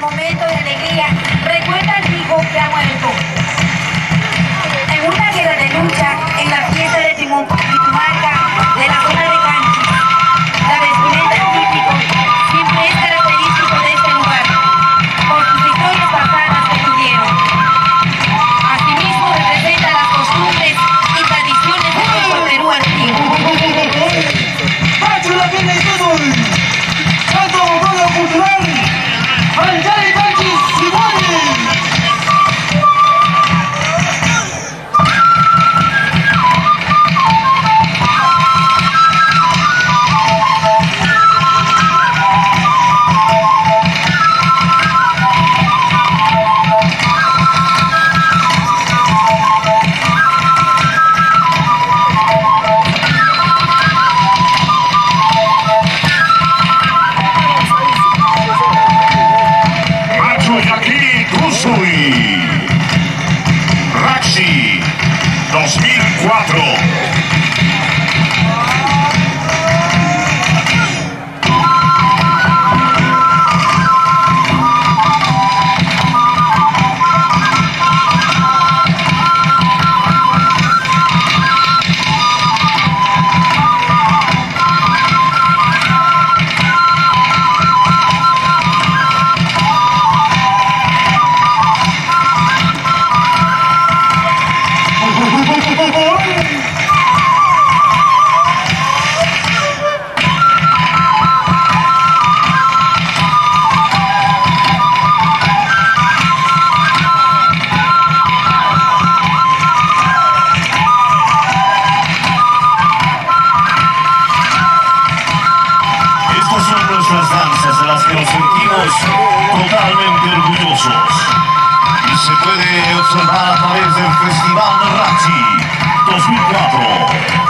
momento de alegría, recuerda al hijo que ha muerto. En una guerra de lucha, en la fiesta de Timón, Marca, de la zona Festival Razzi 2004.